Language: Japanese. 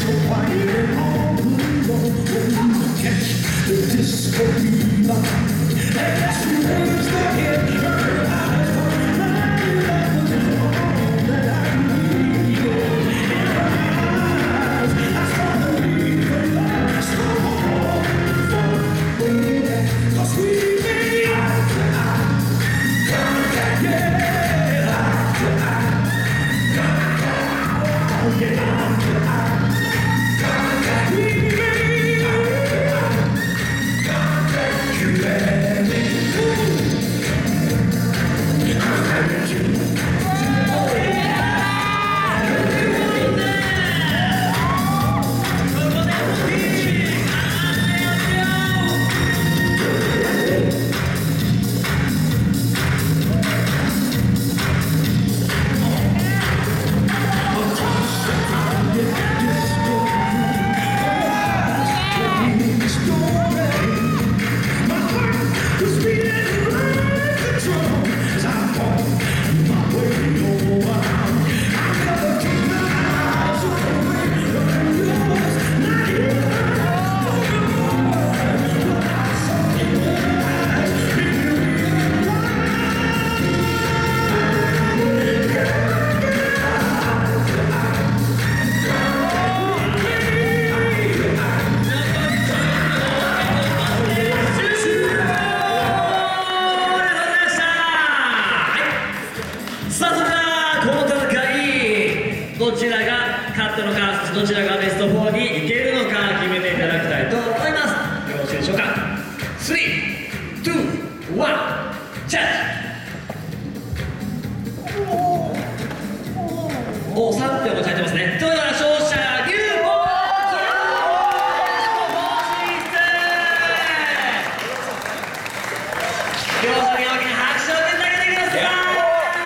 so quiet and all alone. Catch the disco beat. ったのかどちらがベスト4にいけるのか決めていただきたいと思います。よろしいでしょうか。321ジャッジおお3票も書いてますね